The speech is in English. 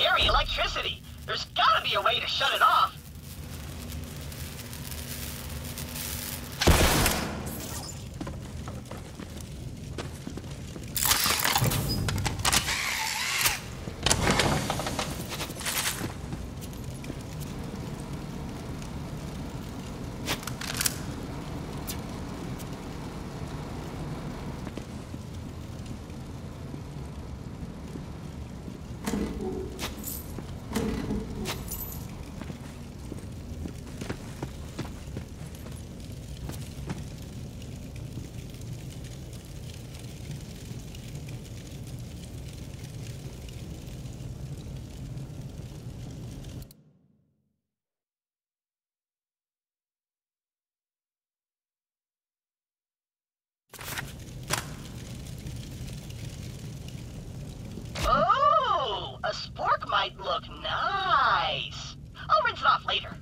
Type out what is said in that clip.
carry electricity. There's gotta be a way to shut it off. look nice. I'll rinse it off later.